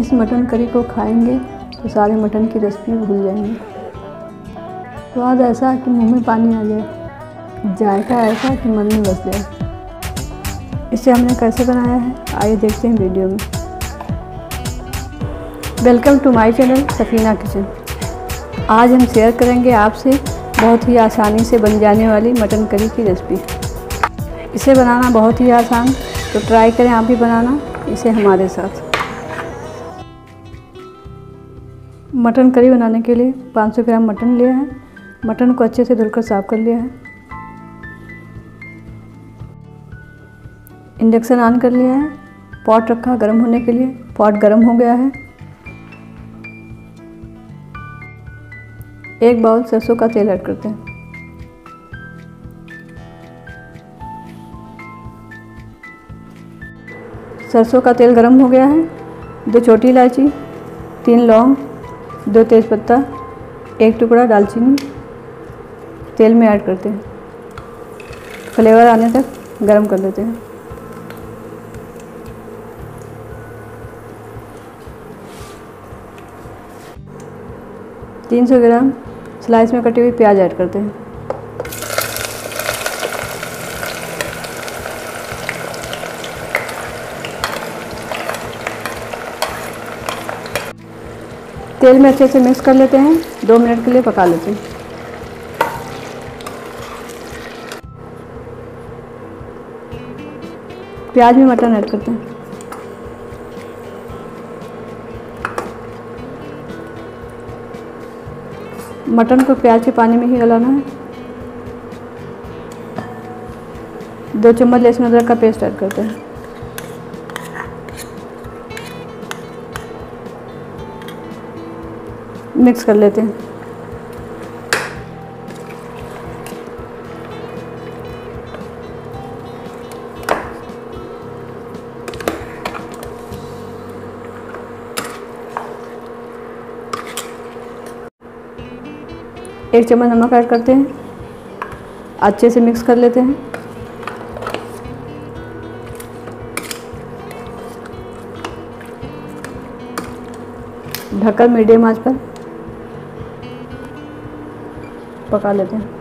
इस mutton curry को खाएँगे तो सारे मटन की रेसिपी भूल जाएँगे। स्वाद ऐसा कि मुँह में पानी आ जाए जायका ऐसा कि मन में बस जाए इसे हमने कैसे बनाया है, आइए देखते हैं वीडियो में। Welcome to my channel Safina kitchen आज हम शेयर करेंगे आपसे बहुत ही आसानी से बन जाने वाली मटन करी की रेसिपी इसे बनाना बहुत ही आसान तो ट्राई करें आप भी बनाना, इसे हमारे साथ। मटन करी बनाने के लिए। 500 ग्राम मटन लिया है। मटन को अच्छे से धुलकर साफ़ कर लिया है। इंडक्शन ऑन कर लिया है। पॉट रखा गर्म होने के लिए। पॉट गर्म हो गया है। एक बाउल सरसों का तेल ऐड करते हैं। सरसों का तेल गर्म हो गया है। दो छोटी इलायची, तीन लौंग दो तेज़पत्ता, एक टुकड़ा दालचीनी, तेल में ऐड करते हैं। फ्लेवर आने तक गरम कर लेते हैं। तीन सौ ग्राम स्लाइस में कटी हुई प्याज ऐड करते हैं। तेल में अच्छे से मिक्स कर लेते हैं। दो मिनट के लिए पका लेते हैं। प्याज में मटन ऐड करते हैं। मटन को प्याज के पानी में ही गलाना है। दो चम्मच लहसुन अदरक का पेस्ट ऐड करते हैं। मिक्स कर लेते हैं। एक चम्मच नमक ऐड करते हैं। अच्छे से मिक्स कर लेते हैं। ढक्कन मीडियम आँच पर। पका लेते हैं।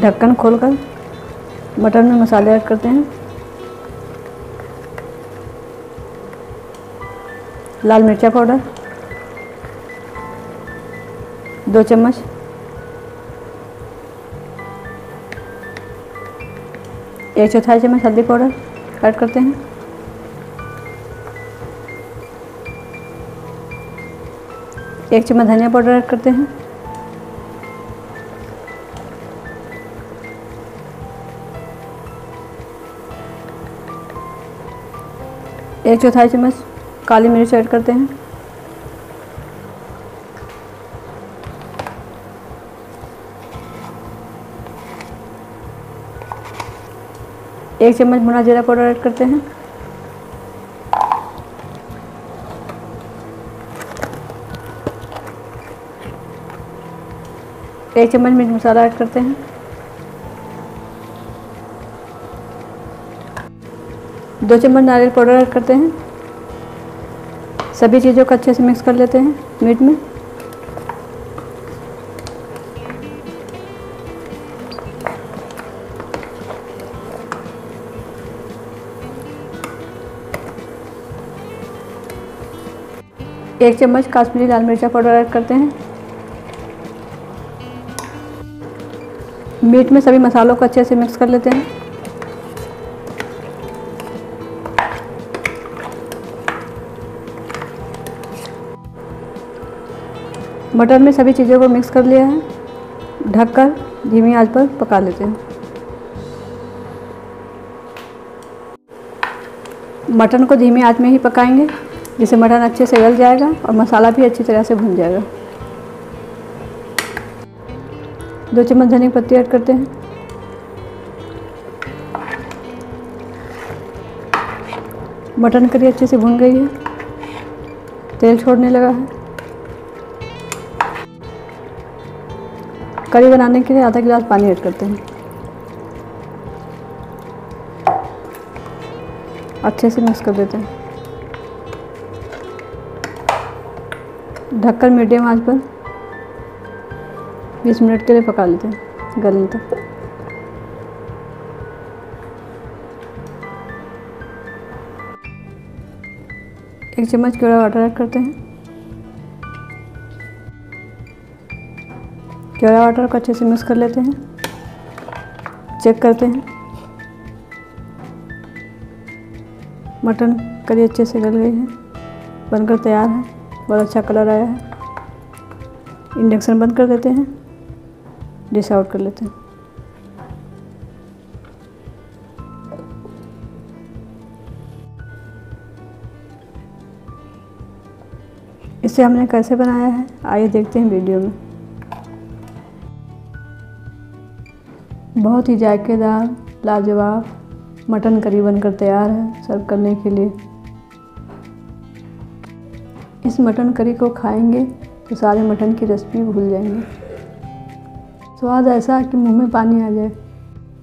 ढक्कन खोलकर मटन में मसाले ऐड करते हैं। लाल मिर्चा पाउडर, दो चम्मच। एक चौथाई चम्मच हल्दी पाउडर। ऐड करते हैं। एक चम्मच धनिया पाउडर ऐड करते हैं। एक चौथाई चम्मच काली मिर्च ऐड करते हैं। एक चम्मच भुना जीरा पाउडर ऐड करते हैं। एक चम्मच मिर्च मसाला ऐड करते हैं। दो चम्मच नारियल पाउडर ऐड करते हैं। सभी चीज़ों को अच्छे से मिक्स कर लेते हैं मीट में। एक चम्मच काश्मीरी लाल मिर्चा पाउडर ऐड करते हैं। मीट में सभी मसालों को अच्छे से मिक्स कर लेते हैं। मटर में सभी चीज़ों को मिक्स कर लिया है। ढककर धीमी आँच पर पका लेते हैं। मटन को धीमी आँच में ही पकाएँगे। जिससे मटन अच्छे से गल जाएगा और मसाला भी अच्छी तरह से भुन जाएगा। दो चम्मच धनिया पत्ती ऐड करते हैं। मटन करी अच्छे से भुन गई है। तेल छोड़ने लगा है। करी बनाने के लिए आधा गिलास पानी ऐड करते हैं। अच्छे से मिक्स कर देते हैं। ढककर मीडियम आँच पर 20 मिनट के लिए पका लेते हैं, गलने तक। एक चम्मच केवड़ा वाटर ऐड करते हैं। केवड़ा वाटर को अच्छे से मिक्स कर लेते हैं, चेक करते हैं। मटन करी अच्छे से गल गई है, बनकर तैयार है। बहुत अच्छा कलर आया है। इंडक्शन बंद कर देते हैं। डिश आउट कर लेते हैं। इसे हमने कैसे बनाया है? आइए देखते हैं वीडियो में। बहुत ही जायकेदार, लाजवाब, मटन करी बनकर तैयार है सर्व करने के लिए। इस मटन करी को खाएँगे तो सारे मटन की रेसिपी भूल जाएँगे। स्वाद ऐसा कि मुँह में पानी आ जाए,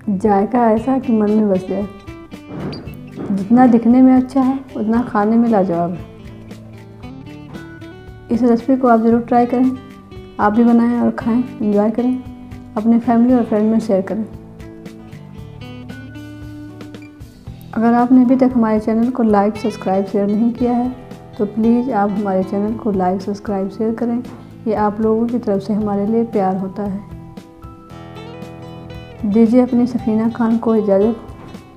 जायका ऐसा कि मन में बस जाए। जितना दिखने में अच्छा है, उतना खाने में लाजवाब है। इस रेसिपी को आप ज़रूर ट्राई करें। आप भी बनाएँ और खाएँ एंजॉय करें। अपने फैमिली और फ्रेंड में शेयर करें। अगर आपने अभी तक हमारे चैनल को लाइक सब्सक्राइब शेयर नहीं किया है तो प्लीज़ आप हमारे चैनल को लाइक, सब्सक्राइब, शेयर करें। ये आप लोगों की तरफ़ से हमारे लिए प्यार होता है। दीजिए अपनी सफ़ीना खान को इजाज़त।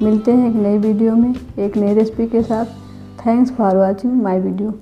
मिलते हैं एक नई वीडियो में, एक नई रेसिपी के साथ। Thanks for watching my video.